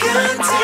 content.